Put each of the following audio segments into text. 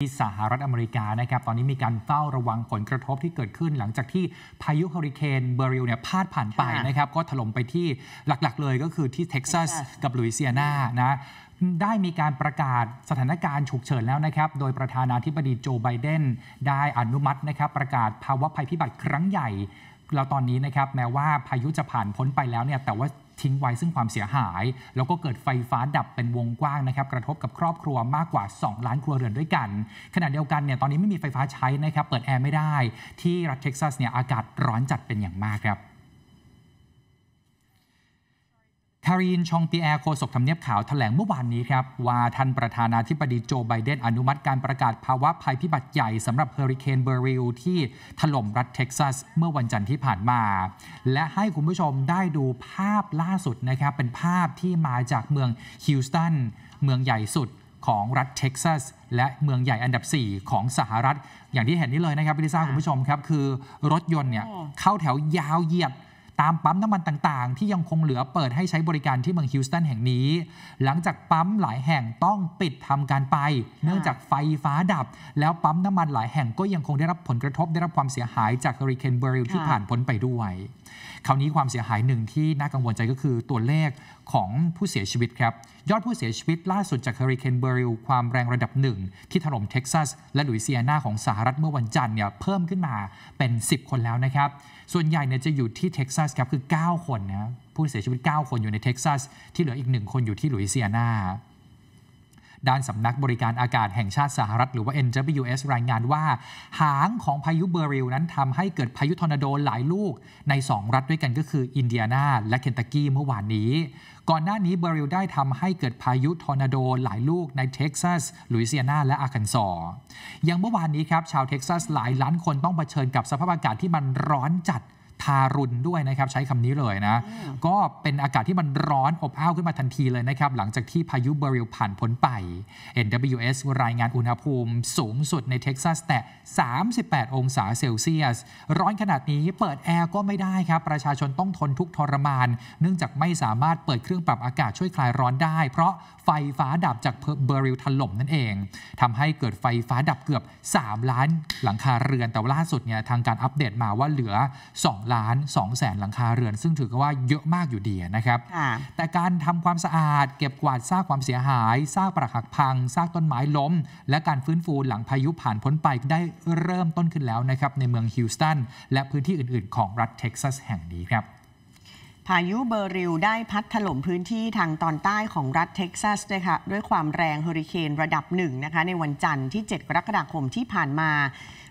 ที่สหรัฐอเมริกานะครับตอนนี้มีการเฝ้าระวังผลกระทบที่เกิดขึ้น หลังจากที่พายุเฮอริเคนเบอริลเนี่ยพาดผ่านไปนะครับก็ถล่มไปที่หลักๆ เลยก็คือที่เท็กซัสกับลุยเซียนานะได้มีการประกาศสถานการณ์ฉุกเฉินแล้วนะครับ โดยประธานาธิบดีโจไบเดนได้อนุมัตินะครับประกาศภาวะภัยพิบัติครั้งใหญ่แล้วตอนนี้นะครับแม้ว่าพายุจะผ่านพ้นไปแล้วเนี่ยแต่ว่า ทิ้งไว้ซึ่งความเสียหาย แล้วก็เกิดไฟฟ้าดับเป็นวงกว้างนะครับกระทบกับครอบครัวมากกว่า 2 ล้านครัวเรือนด้วยกัน ขณะเดียวกันเนี่ยตอนนี้ไม่มีไฟฟ้าใช้นะครับเปิดแอร์ไม่ได้ ที่รัฐเท็กซัสเนี่ยอากาศร้อนจัดเป็นอย่างมากครับ คารีน ฌอง-ปิแอร์โฆษกทำเนียบขาวแถลงเมื่อวานนี้ครับ ว่าท่านประธานาธิบดีโจไบเดนอนุมัติการประกาศภาวะภัยพิบัติใหญ่สำหรับเฮอริเคนเบอริลที่ถล่มรัฐเท็กซัส เมื่อวันจันทร์ที่ผ่านมา และให้คุณผู้ชมได้ดูภาพล่าสุดนะครับ เป็นภาพที่มาจากเมืองฮิวสตันเมืองใหญ่สุดของรัฐเท็กซัส และเมืองใหญ่อันดับ 4 ของสหรัฐ อย่างที่เห็นนี่เลยนะครับพี่ลิซ่าคุณผู้ชมครับคือรถยนต์เนี่ยเข้าแถวยาวเหยียด ตามปั๊มน้ำมันต่างๆ ที่ยังคงเหลือเปิดให้ใช้บริการที่เมืองฮิวสตันแห่งนี้ หลังจากปั๊มหลายแห่งต้องปิดทำการไป เนื่องจากไฟฟ้าดับ แล้วปั๊มน้ำมันหลายแห่งก็ยังคงได้รับผลกระทบได้รับความเสียหายจากเฮอริเคนเบอริลที่ผ่านพ้นไปด้วย คราวนี้ความเสียหายหนึ่งที่น่ากังวลใจก็คือตัวเลขของผู้เสียชีวิตครับ ยอดผู้เสียชีวิตล่าสุดจากเฮอริเคนเบอริลความแรงระดับหนึ่งที่ถล่มเท็กซัส และลุยเซียนาของสหรัฐเมื่อวันจันทร์เนี่ยเพิ่มขึ้นมาเป็น 10 คนแล้วนะครับ ส่วนใหญ่เนี่ยจะอยู่ที่เท็กซัสครับคือ 9 คนนะผู้เสียชีวิต 9 คนอยู่ในเท็กซัส ที่เหลืออีก 1 คนอยู่ที่ลุยเซียนาด้านสำนักบริการอากาศแห่งชาติสหรัฐ หรือว่า NWS รายงานว่า หางของพายุเบอริลนั้นทำให้เกิดพายุทอร์นาโดหลายลูก ใน 2 รัฐด้วยกันก็คืออินเดียนาและเคนตักกี้เมื่อวานนี้ ก่อนหน้านี้เบอริลได้ทำให้เกิดพายุทอร์นาโดหลายลูกในเท็กซัสลุยเซียนาและอาร์คันซออย่างเมื่อวานนี้ครับชาวเท็กซัสหลายล้านคนต้องเผชิญกับสภาพอากาศที่มันร้อนจัด ทารุณด้วยนะครับใช้คำนี้เลยนะ ก็เป็นอากาศที่มันร้อนอบอ้าวขึ้นมาทันทีเลยนะครับหลังจากที่พายุเบริลผ่านพ้นไป NWS รายงานอุณหภูมิสูงสุดในเท็กซัสแต่ 38 องศาเซลเซียส ร้อนขนาดนี้เปิดแอร์ก็ไม่ได้ครับ ประชาชนต้องทนทุกทรมาน เนื่องจากไม่สามารถเปิดเครื่องปรับอากาศช่วยคลายร้อนได้ เพราะไฟฟ้าดับจากเบอริลถล่มนั่นเองทำให้เกิดไฟฟ้าดับเกือบ 3 ล้านหลังคาเรือนแต่ล่าสุดเนี่ยทางการอัปเดตมาว่าเหลือ 2ล้าน2แสนหลังคาเรือน ซึ่งถือว่าเยอะมากอยู่ดีนะครับ แต่การทำความสะอาด เก็บกวาดซากความเสียหายซากปรักหักพังซากต้นไม้ล้ม และการฟื้นฟูหลังพายุผ่านพ้นไปได้เริ่มต้นขึ้นแล้วนะครับในเมืองฮิวสตันและพื้นที่อื่น ๆ ของรัฐเท็กซัสแห่งนี้ครับ พายุเบอร์ริลได้พัดถล่มพื้นที่ทางตอนใต้ของรัฐเท็กซัสด้วยค่ะด้วยความแรงเฮอริเคนระดับหนึ่งนะคะในวันจันทร์ที่ 7 กรกฎาคมที่ผ่านมา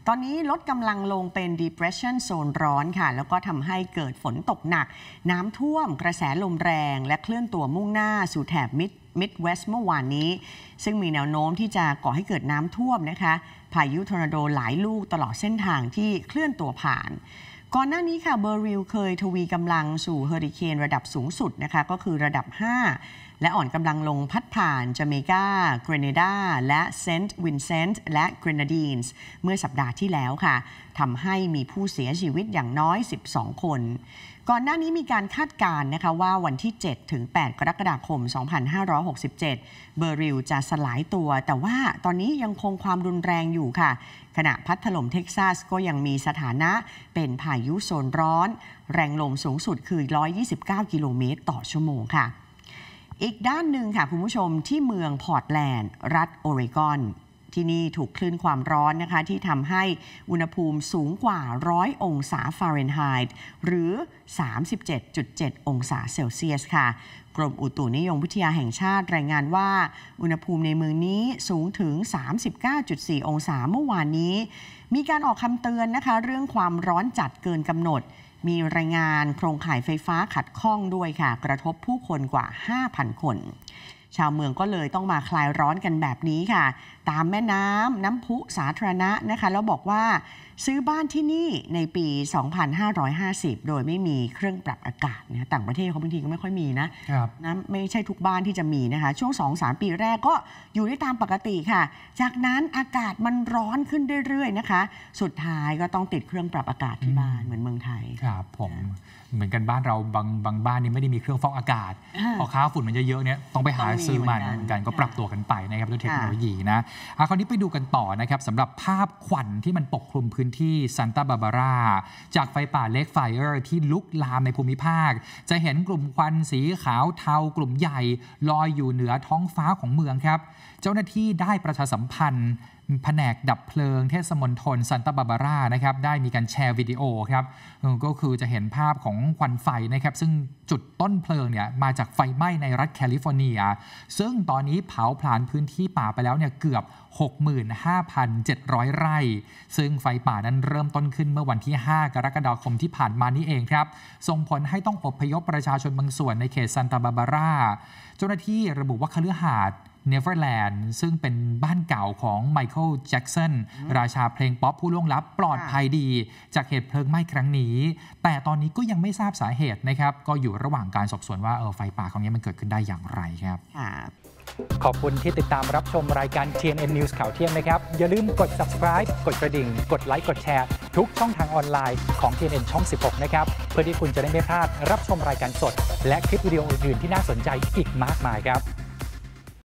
ตอนนี้ลดกำลังลงเป็น depression โซนร้อนค่ะ แล้วก็ทำให้เกิดฝนตกหนัก น้ำท่วมกระแสลมแรง และเคลื่อนตัวมุ่งหน้าสู่แถบมิดมิดเวสต์เมื่อวานนี้ ซึ่งมีแนวโน้มที่จะก่อให้เกิดน้ำท่วมนะคะ พายุทอร์นาโดหลายลูกตลอดเส้นทางที่เคลื่อนตัวผ่าน ก่อนหน้านี้ค่ะเบอร์ริลเคยทวีกำลังสู่เฮอริเคนระดับสูงสุดนะคะก็คือระดับ 5 และอ่อนกำลังลงพัดผ่านจาเมกาเกรเนดาและเซนต์วินเซนต์และเกรนาดีนส์เมื่อสัปดาห์ที่แล้วค่ะทำให้มีผู้เสียชีวิตอย่างน้อย 12 คน ก่อนหน้านี้มีการคาดการณ์นะคะว่าวันที่ 7 ถึง 8 กรกฎาคม 2567 เบอร์ริลจะสลายตัว แต่ว่าตอนนี้ยังคงความรุนแรงอยู่ค่ะ ขณะพัดถล่มเท็กซัสก็ยังมีสถานะเป็นพายุโซนร้อน แรงลมสูงสุดคือ 129 กิโลเมตรต่อชั่วโมงค่ะ อีกด้านหนึ่งค่ะคุณผู้ชมที่เมืองพอร์ตแลนด์ รัฐโอเรกอน ที่นี่ถูกคลื่นความร้อนนะคะ ที่ทำให้อุณหภูมิสูงกว่า 100 องศาฟาเรนไฮต์หรือ 37.7 องศาเซลเซียสค่ะกรมอุตุนิยมวิทยาแห่งชาติรายงานว่า อุณหภูมิในเมืองนี้สูงถึง 39.4 องศาเมื่อวานนี้ มีการออกคำเตือนนะคะ เรื่องความร้อนจัดเกินกำหนด มีรายงานโครงข่ายไฟฟ้าขัดข้องด้วยค่ะ กระทบผู้คนกว่า 5,000 คน ชาวเมืองก็เลยต้องมาคลายร้อนกันแบบนี้ค่ะ ตามแม่น้ำน้ำพุสาธารณะนะคะแล้วบอกว่า ซื้อบ้านที่นี่ในปี 2550 โดยไม่มีเครื่องปรับอากาศนะต่างประเทศเขาบางทีก็ไม่ค่อยมีนะนะไม่ใช่ทุกบ้านที่จะมีนะคะ ช่วง 2-3 ปีแรกก็อยู่ได้ตามปกติค่ะ จากนั้นอากาศมันร้อนขึ้นเรื่อยๆนะคะ สุดท้ายก็ต้องติดเครื่องปรับอากาศที่บ้านเหมือนเมืองไทยครับผมเหมือนกันบ้านเราบางบางบ้านนี่ไม่ได้มีเครื่องฟอกอากาศอ่าพอค่าฝุ่นมันเยอะๆเนี่ยต้องไปหาต้องมีซื้อมันเหมือนกันเหมือนกันก็ปรับตัวกันไปนะครับด้วยเทคโนโลยีค่ะนะอะคราวนี้ไปดูกันต่อนะครับสำหรับภาพควันที่มันปกคลุมพื้นที่ซันตาบาบาราจากไฟป่า Lake Fire ที่ลุกลามในภูมิภาค จะเห็นกลุ่มควันสีขาวเทากลุ่มใหญ่ลอยอยู่เหนือท้องฟ้าของเมืองครับเจ้าหน้าที่ได้ประชาสัมพันธ์แผนกดับเพลิงเทศมณฑลซันตาบาบารานะครับได้มีการแชร์วิดีโอครับก็คือจะเห็นภาพของควันไฟนะครับ ซึ่งจุดต้นเพลิงเนี่ยมาจากไฟไหม้ในรัฐแคลิฟอร์เนีย ซึ่งตอนนี้เผาผลาญพื้นที่ป่าไปแล้วเนี่ยเกือบ 65,700 ไร่ ซึ่งไฟป่านั้นเริ่มต้นขึ้นเมื่อวันที่ 5 กรกฎาคมที่ผ่านมานี้เองครับ ส่งผลให้ต้องอบพยพประชาชนบางส่วนในเขตซันตาบาบาร่าเจ้าหน้าที่ระบุว่าคฤหาสน์ เนเ e อร์แลนด์ซึ่งเป็นบ้านเก่าของไมเคิลแจ็กสันราชาเพลงป๊อปผู้ล่วงลับปลอดภัยดี จากเหตุเพลิงไหม้ครั้งนี้ แต่ตอนนี้ก็ยังไม่ทราบสาเหตุนะครับ ก็อยู่ระหว่างการสอบสวนว่าเออไฟป่าครั้งนี้มันเกิดขึ้นได้อย่างไรครับค่ะขอบคุณที่ติดตามรับชมรายการ TNN News ข่าวเที่ยงนะครับ อย่าลืมกด subscribe กดกระดิ่ง กดไลค์ กดแชร์ ทุกช่องทางออนไลน์ของ TNN ช่อง 16 นะครับ เพื่อที่คุณจะได้ไม่พลาดรับชมรายการสด และคลิปวิดีโออื่นๆที่น่าสนใจอีกมากมายครับ